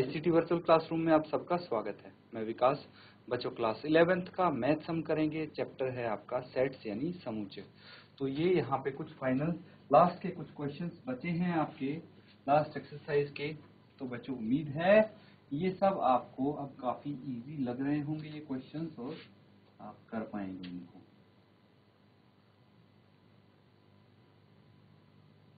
ICT virtual classroom में आप सबका स्वागत है। मैं विकास, बच्चों क्लास इलेवेंथ का मैथ्स हम करेंगे, चैप्टर है आपका सेट्स यानी समूचे। तो ये यहाँ पे कुछ फाइनल लास्ट के कुछ क्वेश्चंस बचे हैं आपके लास्ट एक्सरसाइज के तो बच्चों उम्मीद है ये सब आपको अब काफ़ी इजी लग रहे होंगे ये क्वेश्चन और आप कर पाएँगे इनको।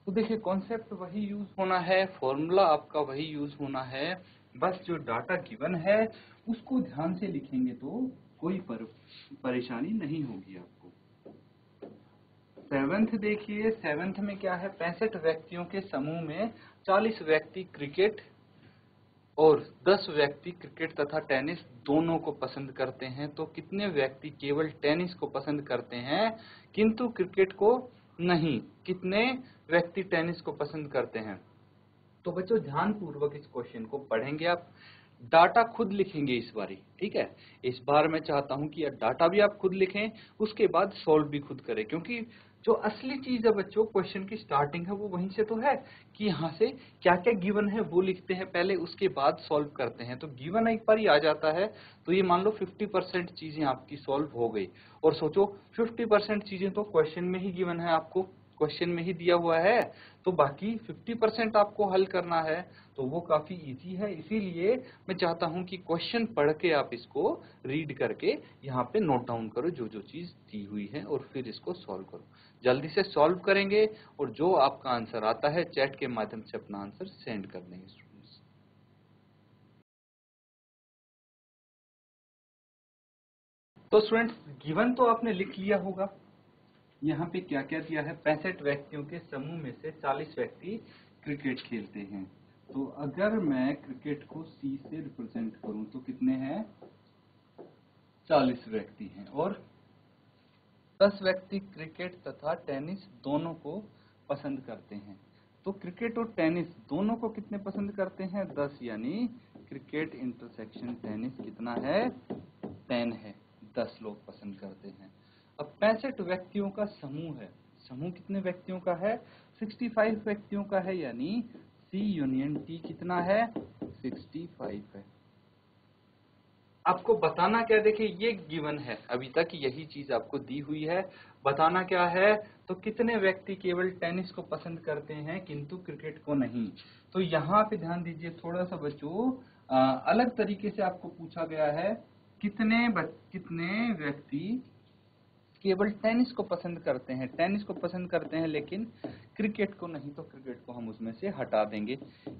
तो देखिए कॉन्सेप्ट वही यूज़ होना है फॉर्मूला आपका वही यूज़ होना है। बस जो डाटा गिवन है उसको ध्यान से लिखेंगे तो कोई पर, परेशानी नहीं होगी आपको। सेवेंथ देखिए सेवेंथ में क्या है? पैंसठ व्यक्तियों के समूह में चालीस व्यक्ति क्रिकेट और दस व्यक्ति क्रिकेट तथा टेनिस दोनों को पसंद करते हैं। तो कितने व्यक्ति केवल टेनिस को पसंद करते हैं किंतु क्रिकेट को नहीं कितने व्यक्ति टेनिस को पसंद करते हैं? तो बच्चों ध्यान पूर्वक इस क्वेश्चन को पढ़ेंगे आप। डाटा खुद लिखेंगे इस बारी, ठीक है? इस बार मैं चाहता हूँ कि डाटा भी आप खुद लिखें, उसके बाद सॉल्व भी खुद करें, क्योंकि जो असली चीज़ है बच्चों क्वेश्चन की स्टार्टिंग है, वो वहीं से तो है कि यहाँ से क्या क्या गिवन है, वो लिखते हैं, पहले उसके बाद सॉल्व करते हैं। तो गिवन एक बार ही आ जाता है तो ये मान लो 50 परसेंट चीज़ें आपकी सॉल्व हो गई। और सोचो 50 परसेंट चीज़ें तो क्वेश्चन में ही गिवन है आपको। क्वेश्चन में ही दिया हुआ है तो बाकी 50 परसेंट आपको हल करना है तो वो काफ़ी इजी है। इसीलिए मैं चाहता हूँ कि क्वेश्चन पढ़ के आप इसको रीड करके यहाँ पे नोट डाउन करो जो जो चीज़ दी हुई है और फिर इसको सॉल्व करो। जल्दी से सॉल्व करेंगे और जो आपका आंसर आता है चैट के माध्यम से अपना आंसर सेंड कर देंगे तो स्टूडेंट्स गिवन तो आपने लिख लिया होगा। यहाँ पे क्या क्या दिया है? पैंसठ व्यक्तियों के समूह में से 40 व्यक्ति क्रिकेट खेलते हैं। तो अगर मैं क्रिकेट को सी से रिप्रेजेंट करूँ तो कितने हैं? 40 व्यक्ति हैं और 10 व्यक्ति क्रिकेट तथा टेनिस दोनों को पसंद करते हैं। तो क्रिकेट और टेनिस दोनों को कितने पसंद करते हैं? 10 यानी क्रिकेट इंटरसेक्शन टेनिस कितना है? टेन है। 10 लोग पसंद करते हैं। अब पैंसठ व्यक्तियों का समूह है। समूह कितने व्यक्तियों का है? 65 व्यक्तियों का है, यानी सी यूनियन टी कितना है? 65 है। आपको बताना क्या, देखिए, ये गिवन है। अभी तक यही चीज़ आपको दी हुई है। बताना क्या है? तो कितने व्यक्ति केवल टेनिस को पसंद करते हैं, किंतु क्रिकेट को नहीं? तो यहाँ पे ध्यान दीजिए थोड़ा सा बच्चों अलग तरीके से आपको पूछा गया है, कितने कितने व्यक्ति केवल टेनिस को पसंद करते हैं, टेनिस को पसंद करते हैं, लेकिन क्रिकेट को नहीं तो क्रिकेट को हम उसमें से हटा देंगे।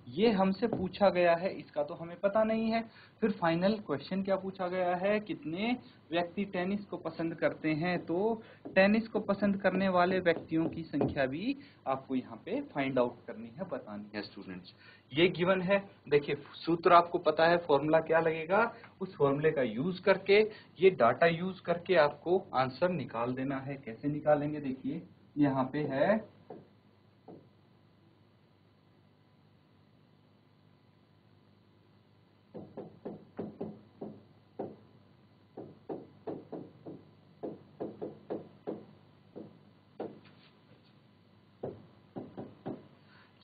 ये हमसे पूछा गया है, इसका तो हमें पता नहीं है। फिर फाइनल क्वेश्चन क्या पूछा गया है? कितने व्यक्ति टेनिस को पसंद करते हैं तो टेनिस को पसंद करने वाले व्यक्तियों की संख्या भी आपको यहाँ पे फाइंड आउट करनी है, बतानी है स्टूडेंट्स ये गिवन है। देखिए, सूत्र आपको पता है फॉर्मूला क्या लगेगा? उस फॉर्मूले का यूज़ करके, ये डाटा यूज़ करके आपको आंसर निकाल देना है। कैसे निकालेंगे? देखिए, यहाँ पे है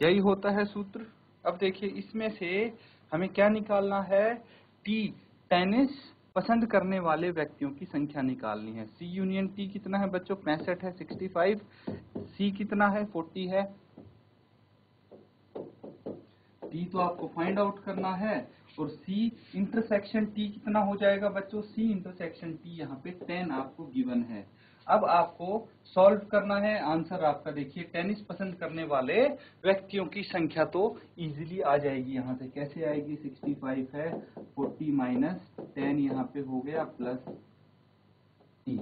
यही होता है सूत्र। अब देखिए, इसमें से हमें क्या निकालना है? टी टेनिस पसंद करने वाले व्यक्तियों की संख्या निकालनी है। सी यूनियन टी कितना है बच्चों? पैंसठ है सिक्सटी फाइव सी कितना है? फोर्टी है। टी तो आपको फाइंड आउट करना है और सी इंटरसेक्शन टी कितना हो जाएगा बच्चों? सी इंटरसेक्शन टी यहाँ पे टेन आपको गिवन है। अब आपको सॉल्व करना है। आंसर आपका देखिए टेनिस पसंद करने वाले व्यक्तियों की संख्या तो इजीली आ जाएगी यहाँ से। कैसे आएगी? 65 है 40 माइनस टेन यहाँ पे हो गया प्लस टी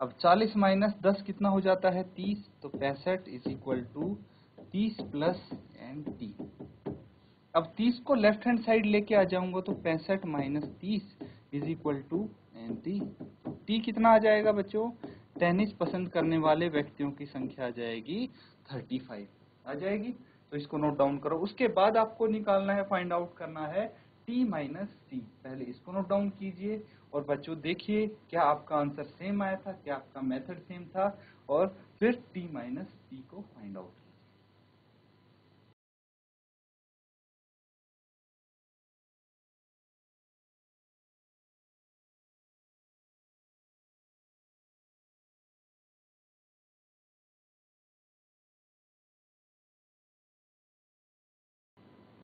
अब 40 माइनस दस कितना हो जाता है? 30 तो पैंसठ इज़ इक्वल टू तीस प्लस एन टी अब 30 को लेफ़्ट हैंड साइड लेके आ जाऊँगा तो पैंसठ माइनस तीस is equal to N T. T कितना आ जाएगा बच्चों? टेनिस पसंद करने वाले व्यक्तियों की संख्या आ जाएगी थर्टी फाइव। आ जाएगी? तो इसको नोट डाउन करो। उसके बाद आपको निकालना है, फाइंड आउट करना है टी माइनस टी पहले इसको नोट डाउन कीजिए और बच्चों देखिए, क्या आपका आंसर सेम आया था, क्या आपका मेथड सेम था और फिर टी माइनस टी को फाइंड आउट।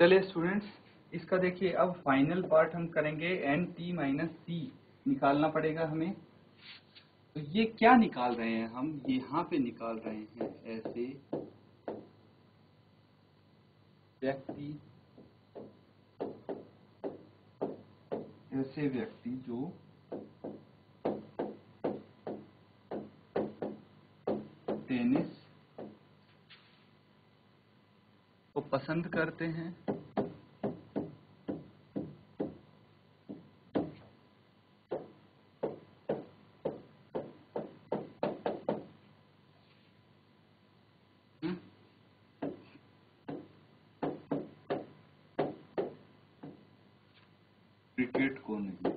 चलिए स्टूडेंट्स इसका देखिए, अब फाइनल पार्ट हम करेंगे एन टी माइनस सी निकालना पड़ेगा हमें। तो ये क्या निकाल रहे हैं हम? यहाँ पे निकाल रहे हैं ऐसे। व्यक्ति ऐसे व्यक्ति जो टेनिस को पसंद करते हैं। क्रिकेट को नहीं।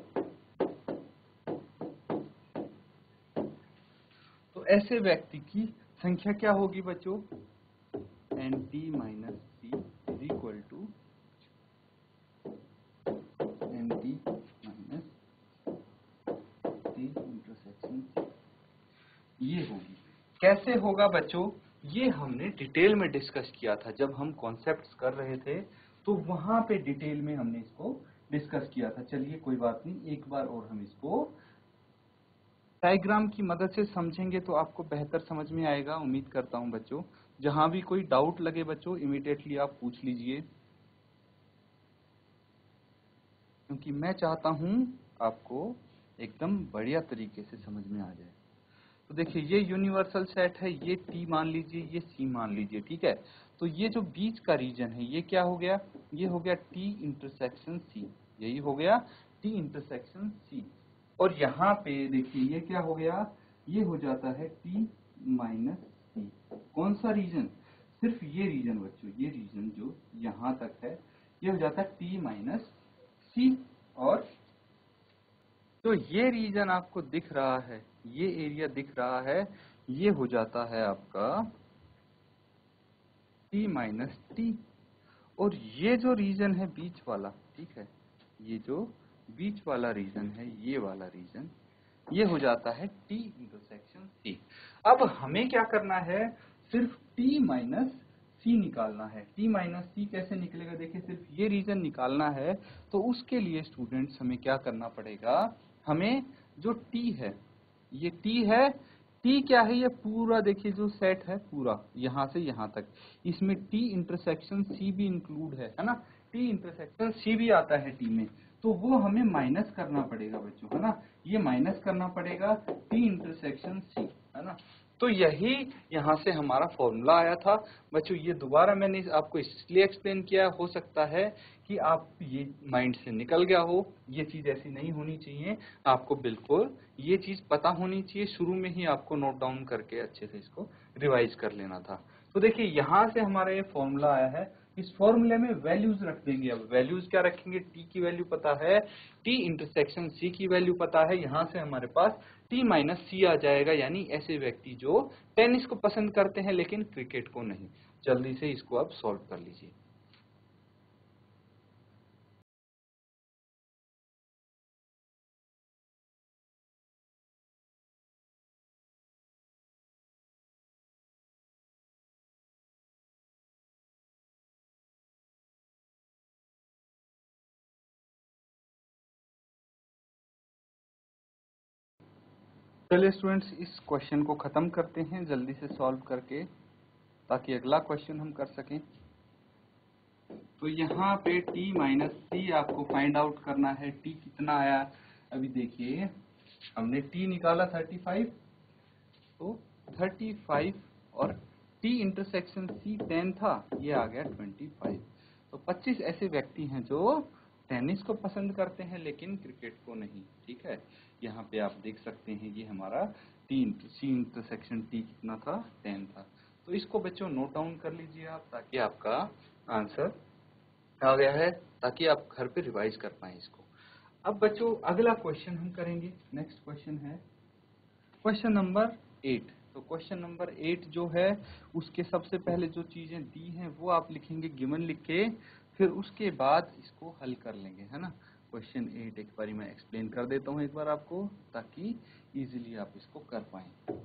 तो ऐसे व्यक्ति की संख्या क्या होगी बच्चों? N T minus C is equal to N T minus C intersection ये होगी कैसे होगा बच्चों? ये हमने डिटेल में डिस्कस किया था। जब हम कॉन्सेप्ट कर रहे थे तो वहाँ पे डिटेल में हमने इसको डिस्कस किया था। चलिए, कोई बात नहीं। एक बार और हम इसको डायग्राम की मदद से समझेंगे तो आपको बेहतर समझ में आएगा। उम्मीद करता हूँ बच्चों, जहाँ भी कोई डाउट लगे बच्चों इमीडिएटली आप पूछ लीजिए। क्योंकि मैं चाहता हूँ आपको एकदम बढ़िया तरीके से समझ में आ जाए। तो देखिए, ये यूनिवर्सल सेट है, ये टी मान लीजिए, ये सी मान लीजिए, ठीक है? तो ये जो बीच का रीजन है, ये क्या हो गया? ये हो गया टी इंटरसेक्शन सी यही हो गया टी इंटरसेक्शन सी और यहाँ पे देखिए, ये क्या हो गया? ये हो जाता है टी माइनस सी कौन सा रीजन सिर्फ़ ये रीजन बच्चों, ये रीजन जो यहाँ तक है, ये हो जाता है टी माइनस सी और तो ये रीजन आपको दिख रहा है, ये एरिया दिख रहा है, ये हो जाता है आपका टी माइनस टी और ये जो रीजन है बीच वाला, ठीक है, ये जो बीच वाला रीजन है, ये वाला रीजन ये हो जाता है टी इंटरसेक्शन सी अब हमें क्या करना है? सिर्फ़ टी माइनस सी निकालना है। टी माइनस सी कैसे निकलेगा? देखिए, सिर्फ़ ये रीजन निकालना है तो उसके लिए स्टूडेंट्स हमें क्या करना पड़ेगा? हमें जो टी है, ये टी है टी क्या है? ये पूरा देखिए, जो सेट है, पूरा, यहाँ से यहाँ तक। इसमें टी इंटरसेक्शन सी भी इंक्लूड है है ना? टी इंटरसेक्शन सी भी आता है टी में। तो वो हमें माइनस करना पड़ेगा बच्चों, है ना? ये माइनस करना पड़ेगा टी इंटरसेक्शन सी है ना? तो यही यहाँ से हमारा फॉर्मूला आया था। बच्चों, ये दोबारा मैंने आपको इसलिए एक्सप्लेन किया, हो सकता है कि आप ये माइंड से निकल गया हो, ये चीज़ ऐसी नहीं होनी चाहिए। आपको बिल्कुल ये चीज़ पता होनी चाहिए, शुरू में ही आपको नोट डाउन करके अच्छे से इसको रिवाइज कर लेना था। तो देखिए, यहाँ से हमारा ये फॉर्मूला आया है। इस फॉर्मूले में वैल्यूज़ रख देंगे। अब वैल्यूज़ क्या रखेंगे? टी की वैल्यू पता है टी इंटरसेक्शन सी की वैल्यू पता है, यहाँ से हमारे पास टी माइनस सी आ जाएगा, यानी ऐसे व्यक्ति जो टेनिस को पसंद करते हैं, लेकिन क्रिकेट को नहीं। जल्दी से इसको आप सॉल्व कर लीजिए। चलिए स्टूडेंट्स इस क्वेश्चन को खत्म करते हैं। जल्दी से सॉल्व करके, ताकि अगला क्वेश्चन हम कर सकें। तो यहाँ पे t माइनस सी आपको फाइंड आउट करना है। t कितना आया? अभी देखिए, हमने t निकाला 35 तो 35 और t इंटरसेक्शन c 10 था, ये आ गया 25 तो 25 ऐसे व्यक्ति हैं जो टेनिस को पसंद करते हैं, लेकिन क्रिकेट को नहीं, ठीक है? यहाँ पे आप देख सकते हैं ये हमारा टी सी इंटरसेक्शन टी कितना था? टेन था। तो इसको बच्चों नोट डाउन कर लीजिए आप ताकि आपका आंसर आ गया है, ताकि आप घर पे रिवाइज कर पाए इसको। अब बच्चों, अगला क्वेश्चन हम करेंगे। नेक्स्ट क्वेश्चन है क्वेश्चन नंबर एट तो क्वेश्चन नंबर एट जो है, उसके सबसे पहले जो चीज़ें दी हैं, वो आप लिखेंगे गिवन लिख के, फिर उसके बाद इसको हल कर लेंगे, है ना? क्वेश्चन एट एक बार मैं एक्सप्लेन कर देता हूँ एक बार आपको, ताकि इजीली आप इसको कर पाए।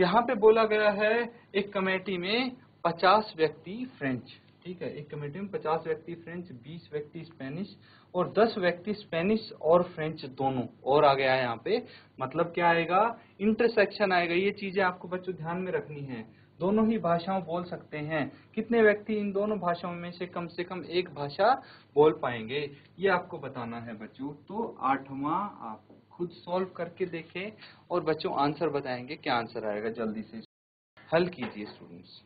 यहाँ पे बोला गया है, एक कमेटी में 50 व्यक्ति फ्रेंच ठीक है? एक कमेटी में पचास व्यक्ति फ्रेंच बीस व्यक्ति स्पेनिश और दस व्यक्ति स्पेनिश और फ्रेंच दोनों। और आ गया है यहाँ पे मतलब क्या आएगा? इंटरसेक्शन आएगा। ये चीज़ें आपको बच्चों ध्यान में रखनी है। दोनों ही भाषाओं बोल सकते हैं। कितने व्यक्ति इन दोनों भाषाओं में से कम से कम एक भाषा बोल पाएँगे, ये आपको बताना है बच्चों। तो आठवां आप खुद सॉल्व करके देखें और बच्चों आंसर बताएँगे, क्या आंसर आएगा जल्दी से। हल कीजिए स्टूडेंट्स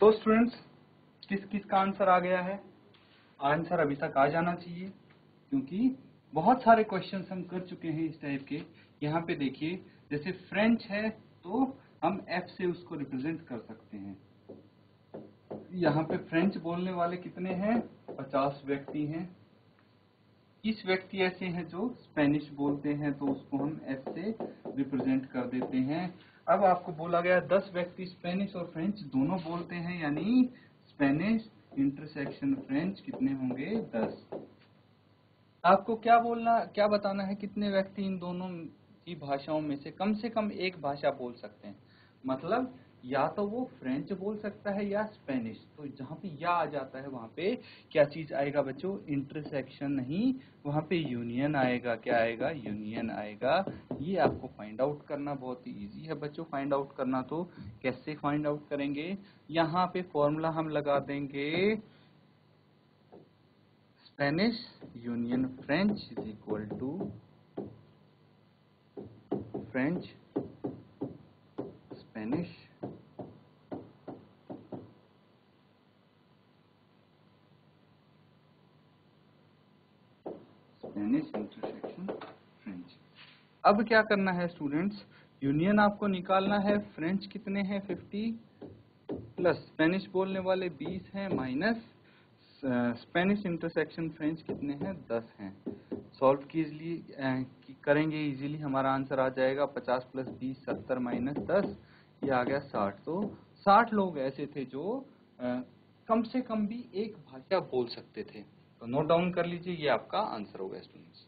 तो स्टूडेंट्स किस किस का आंसर आ गया है? आंसर अभी तक आ जाना चाहिए, क्योंकि बहुत सारे क्वेश्चन हम कर चुके हैं इस टाइप के। यहाँ पे देखिए, जैसे फ्रेंच है तो हम एफ़ से उसको रिप्रेजेंट कर सकते हैं। यहाँ पे फ्रेंच बोलने वाले कितने हैं? पचास व्यक्ति हैं। इस व्यक्ति ऐसे हैं जो स्पेनिश बोलते हैं तो उसको हम एफ़ से रिप्रेजेंट कर देते हैं। अब आपको बोला गया दस व्यक्ति स्पेनिश और फ्रेंच दोनों बोलते हैं, यानी स्पेनिश इंटरसेक्शन फ्रेंच कितने होंगे? दस। आपको क्या बोलना, क्या बताना है कितने व्यक्ति इन दोनों की भाषाओं में से कम से कम एक भाषा बोल सकते हैं? मतलब या तो वो फ्रेंच बोल सकता है या स्पेनिश तो जहाँ पे या आ जाता है, वहाँ पे क्या चीज़ आएगा बच्चों? इंटरसेक्शन नहीं, वहाँ पे यूनियन आएगा। क्या आएगा? यूनियन आएगा। ये आपको फाइंड आउट करना बहुत ही इजी है बच्चों। फाइंड आउट करना तो कैसे फाइंड आउट करेंगे? यहाँ पे फॉर्मूला हम लगा देंगे। Spanish union French is equal to French Spanish intersection French अब क्या करना है स्टूडेंट्स यूनियन आपको निकालना है फ्रेंच कितने हैं? 50 प्लस स्पेनिश बोलने वाले 20 हैं माइनस स्पेनिश इंटरसेक्शन फ्रेंच कितने हैं? 10 हैं। सॉल्व कीजिए करेंगे इजीली हमारा आंसर आ जाएगा 50 प्लस 20 70 माइनस 10 ये आ गया 60 तो 60 लोग ऐसे थे जो आ, कम से कम भी एक भाषा बोल सकते थे। तो नोट डाउन कर लीजिए, ये आपका आंसर होगा स्टूडेंट्स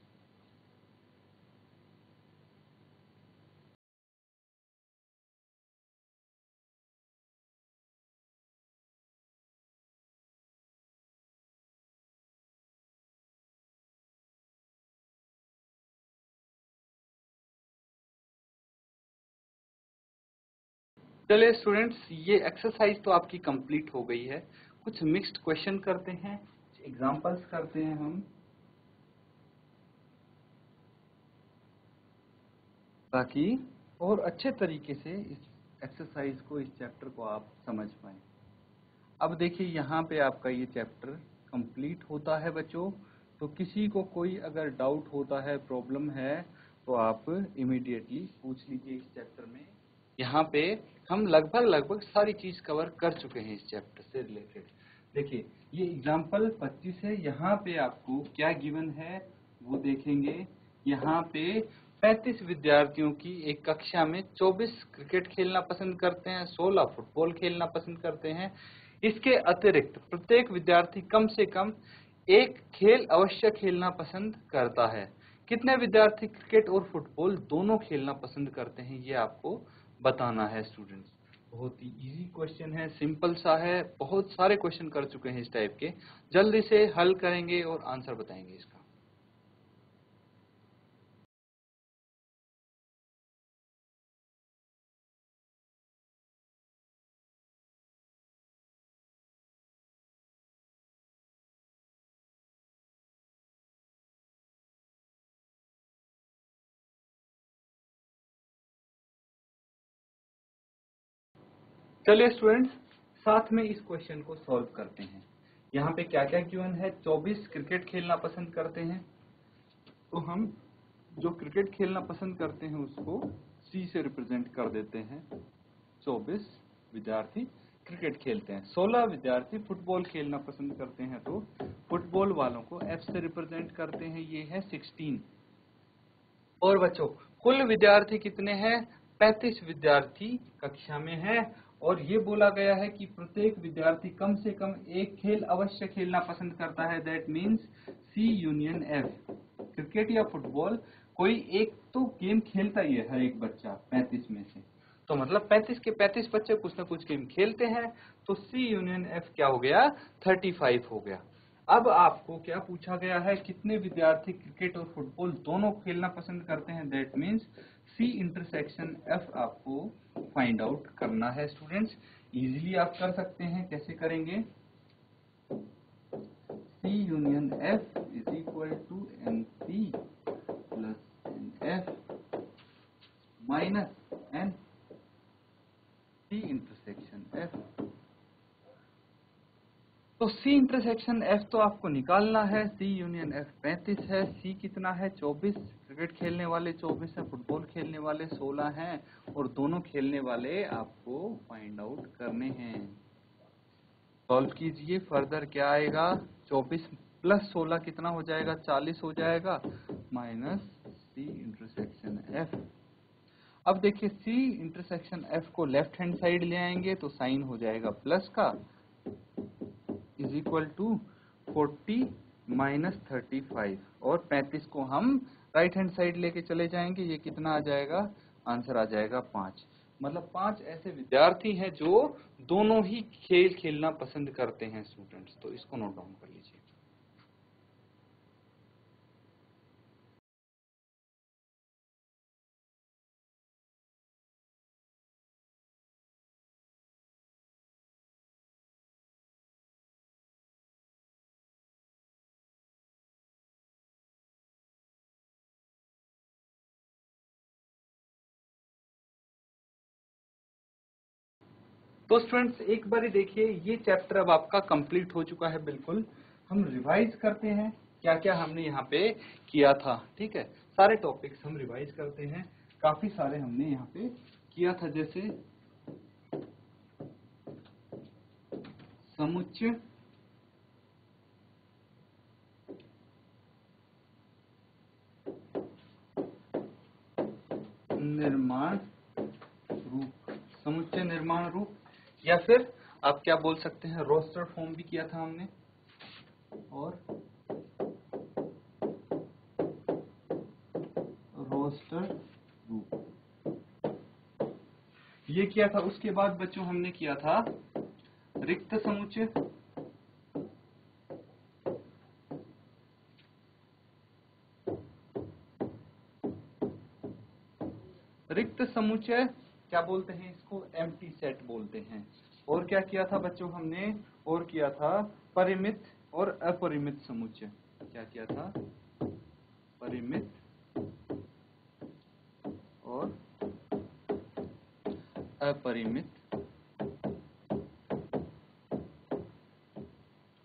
चलिए स्टूडेंट्स ये एक्सरसाइज तो आपकी कंप्लीट हो गई है। कुछ मिक्स्ड क्वेश्चन करते हैं। एग्जांपल्स करते हैं हम। ताकि और अच्छे तरीके से इस एक्सरसाइज को, इस चैप्टर को आप समझ पाए। अब देखिए, यहाँ पे आपका ये चैप्टर कंप्लीट होता है बच्चों। तो किसी को कोई अगर डाउट होता है प्रॉब्लम है तो आप इमीडिएटली पूछ लीजिए इस चैप्टर में। यहाँ पे हम लगभग लगभग सारी चीज़ कवर कर चुके हैं इस चैप्टर से रिलेटेड देखिए, ये एग्ज़ाम्पल 25 है, यहाँ पे आपको क्या गिवन है, वो देखेंगे। यहाँ पे 35 विद्यार्थियों की एक कक्षा में 24 क्रिकेट खेलना पसंद करते हैं 16 फुटबॉल खेलना पसंद करते हैं। इसके अतिरिक्त प्रत्येक विद्यार्थी कम से कम एक खेल अवश्य खेलना पसंद करता है। कितने विद्यार्थी क्रिकेट और फुटबॉल दोनों खेलना पसंद करते हैं, ये आपको बताना है स्टूडेंट्स बहुत ही इजी क्वेश्चन है सिंपल सा है, बहुत सारे क्वेश्चन कर चुके हैं इस टाइप के। जल्दी से हल करेंगे और आंसर बताएँगे इसका। चलिए स्टूडेंट्स साथ में इस क्वेश्चन को सॉल्व करते हैं। यहाँ पे क्या क्या गिवन है? 24 क्रिकेट खेलना पसंद करते हैं। तो हम जो क्रिकेट खेलना पसंद करते हैं, उसको सी से रिप्रेजेंट कर देते हैं। 24 विद्यार्थी क्रिकेट खेलते हैं। 16 विद्यार्थी फुटबॉल खेलना पसंद करते हैं तो फुटबॉल वालों को एफ़ से रिप्रेजेंट करते हैं। ये है 16 और बच्चों, कुल विद्यार्थी कितने हैं? 35 विद्यार्थी कक्षा में है। और ये बोला गया है कि प्रत्येक विद्यार्थी कम से कम एक खेल अवश्य खेलना पसंद करता है। That means C union F cricket या फुटबॉल, कोई एक तो गेम खेलता ही है, हर एक बच्चा 35 में से। तो मतलब 35 के 35 बच्चे कुछ ना कुछ गेम खेलते हैं तो सी यूनियन एफ़ क्या हो गया? 35 हो गया। अब आपको क्या पूछा गया है, कितने विद्यार्थी क्रिकेट और फुटबॉल दोनों खेलना पसंद करते हैं? That means C intersection F आपको फाइंड आउट करना है स्टूडेंट्स इजीली आप कर सकते हैं, कैसे करेंगे? C union F is equal to N C plus N F minus N C intersection F तो C इंटरसेक्शन F तो आपको निकालना है, C यूनियन F 35 है, C कितना है? 24 क्रिकेट खेलने वाले 24 हैं फुटबॉल खेलने वाले 16 हैं और दोनों खेलने वाले आपको फाइंड आउट करने हैं। सॉल्व कीजिए फर्दर क्या आएगा? 24 प्लस 16 कितना हो जाएगा? 40 हो जाएगा। माइनस C इंटरसेक्शन F अब देखिए, C इंटरसेक्शन F को लेफ़्ट हैंड साइड ले आएँगे तो साइन हो जाएगा प्लस का। Is equal to forty minus thirty five और पैंतीस को हम राइट हैंड साइड लेके चले जाएँगे। ये कितना आ जाएगा? आंसर आ जाएगा पाँच। मतलब पाँच ऐसे विद्यार्थी हैं जो दोनों ही खेल खेलना पसंद करते हैं स्टूडेंट्स तो इसको नोट डाउन कर लीजिए। तो स्टूडेंट्स एक बार देखिए, ये चैप्टर अब आपका कंप्लीट हो चुका है बिल्कुल। हम रिवाइज करते हैं क्या क्या हमने यहाँ पे किया था, ठीक है? सारे टॉपिक्स हम रिवाइज करते हैं। काफ़ी सारे हमने यहाँ पे किया था, जैसे समुच्चय निर्माण रूप समुच्चय निर्माण रूप। या फिर आप क्या बोल सकते हैं रोस्टर फॉर्म भी किया था हमने। और रोस्टर ये किया था, उसके बाद बच्चों हमने किया था रिक्त समुच्चय। रिक्त समुच्चय क्या बोलते हैं? एम्प्टी सेट बोलते हैं। और क्या किया था बच्चों हमने? और किया था परिमित और अपरिमित समुच्चय। क्या किया था? परिमित और अपरिमित।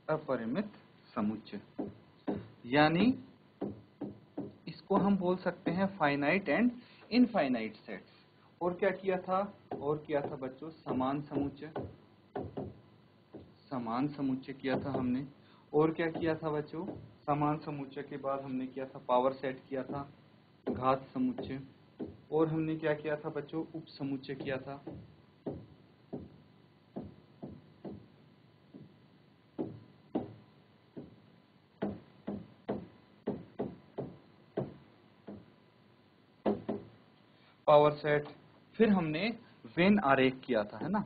अपरिमित समुच्चय। यानी इसको हम बोल सकते हैं फाइनाइट एंड इनफाइनाइट सेट्स और क्या किया था? और किया था बच्चों? समान समुच्चय। समान समुच्चय किया था हमने। और क्या किया था बच्चों? समान समुच्चय के बाद हमने किया था पावर सेट किया था। घात समुच्चय। और हमने क्या किया था बच्चों? उप समुच्चय किया था। पावर सेट फिर हमने वेन आरेख किया था, है ना?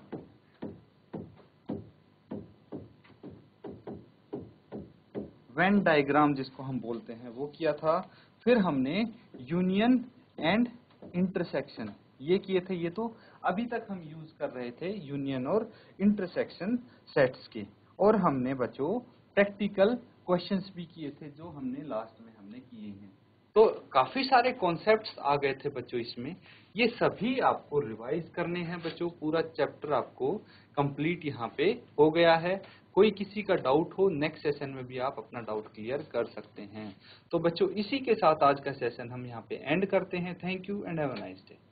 वेन डायग्राम जिसको हम बोलते हैं, वो किया था। फिर हमने यूनियन एंड इंटरसेक्शन, ये किए थे ये तो अभी तक हम यूज़ कर रहे थे यूनियन और इंटरसेक्शन सेट्स के। और हमने बच्चों प्रैक्टिकल क्वेश्चंस भी किए थे जो हमने लास्ट में हमने किए हैं। तो काफ़ी सारे कॉन्सेप्ट्स आ गए थे बच्चों इसमें। ये सभी आपको रिवाइज करने हैं बच्चों, पूरा चैप्टर आपको कंप्लीट यहाँ पे हो गया है। कोई किसी का डाउट हो, नेक्स्ट सेशन में भी आप अपना डाउट क्लियर कर सकते हैं। तो बच्चों, इसी के साथ आज का सेशन हम यहाँ पे एंड करते हैं। Thank you and have a nice day.